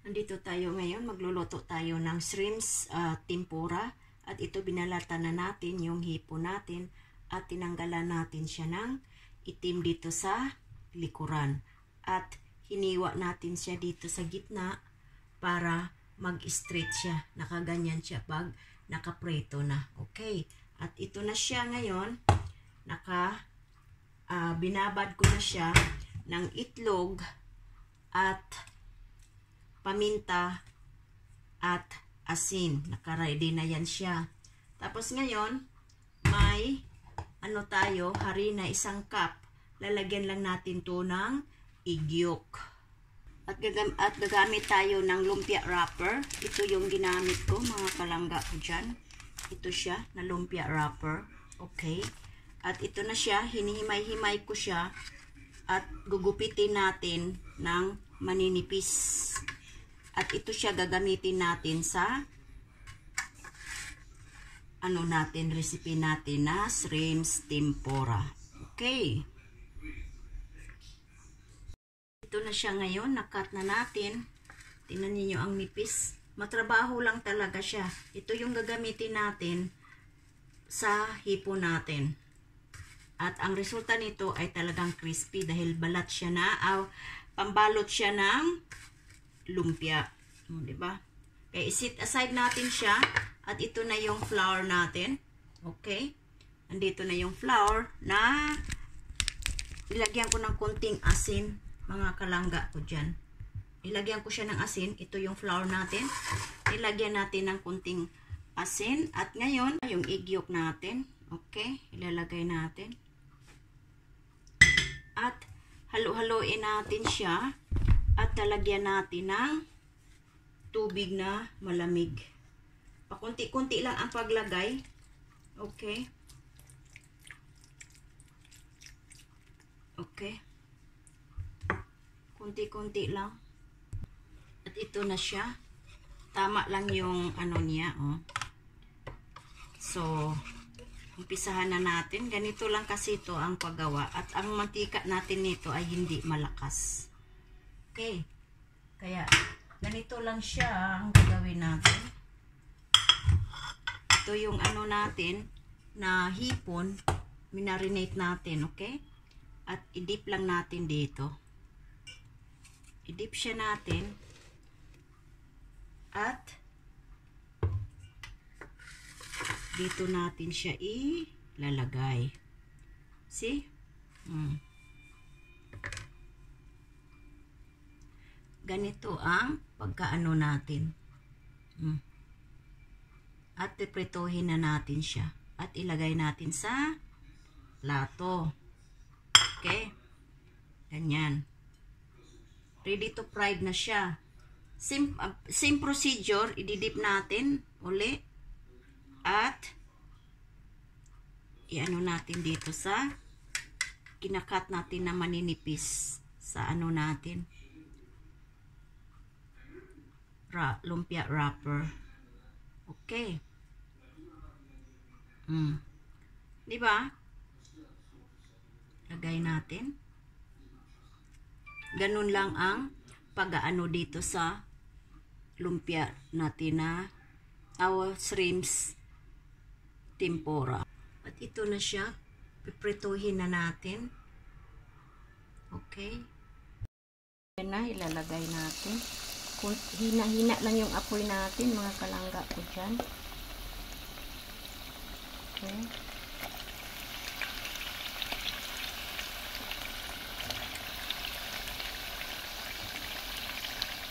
Nandito tayo ngayon, magluluto tayo ng shrimps ah, tempura at ito binalatan na natin yung hipo natin at tinanggalan natin siya ng itim dito sa likuran at hiniwa natin siya dito sa gitna para mag-straight siya. Nakaganyan siya pag nakapreto na. Okay. At ito na siya ngayon. Naka ah, binabad ko na siya ng itlog at paminta at asin. Naka-ready na yan siya. Tapos ngayon, may ano tayo, harina isang cup. Lalagyan lang natin to ng igyok. At, gagam at gagamit tayo ng lumpia wrapper. Ito yung ginamit ko, mga kalangga ko dyan. Ito siya, na lumpia wrapper. Okay. At ito na siya, hinihimay-himay ko siya. At gugupitin natin ng maninipis. At ito siya gagamitin natin sa ano natin, recipe natin na shrimps tempura. Okay. Ito na siya ngayon, nakat na natin. Tingnan niyo ang nipis. Matrabaho lang talaga siya. Ito yung gagamitin natin sa hipo natin. At ang resulta nito ay talagang crispy dahil balat siya na, aw, pambalot siya ng lumpia. O, di ba? Okay, isit aside natin siya at ito na yung flour natin. Okay? Andito na yung flour na ilagyan ko ng konting asin, mga kalangga ko dyan. Ilagyan ko siya ng asin. Ito yung flour natin. Ilagyan natin ng konting asin. At ngayon, yung egg yolk natin. Okay? Ilalagay natin. At halo-haloin natin siya. At talagyan natin ng tubig na malamig. Pakunti-kunti lang ang paglagay. Okay. Okay. Kunti-kunti lang. At ito na siya. Tama lang yung ano niya, oh. So, umpisahan na natin. Ganito lang kasi ito ang paggawa. At ang mantika natin nito ay hindi malakas. Okay. Kaya, ganito lang siya ang gagawin natin. Ito yung ano natin na hipon, minarinate natin, okay? At idip lang natin dito. Idip siya natin. At dito natin siya ilalagay. See? Hmm. Ganito ang pagkaano natin. Hmm. At piprituhin na natin siya. At ilagay natin sa plato. Okay? Ganyan. Ready to fried na siya. Same, uh, same procedure, ididip natin uli. At iano natin dito sa kinakat natin na maninipis sa ano natin. Ra, lumpia wrapper. Okay. Hmm. 'Di ba? Lagay natin. Ganun lang ang pag-aano dito sa lumpia natin na our shrimps tempura. At ito na siya. Piprituhin na natin. Okay. Yan na, ilalagay natin. Hina-hina lang yung apoy natin, mga kalangga ko dyan. Okay.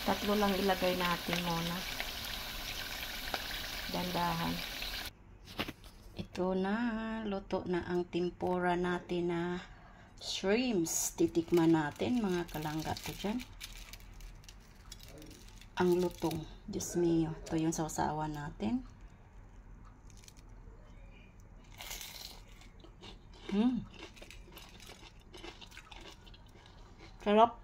Tatlo lang ilagay natin muna. Dandahan. Ito na, luto na ang tempura natin na shrimps. Titikman natin mga kalangga ko dyan. Ang lutong. Diyos mio. Ito yung sausawan natin. Hmm. Sarap.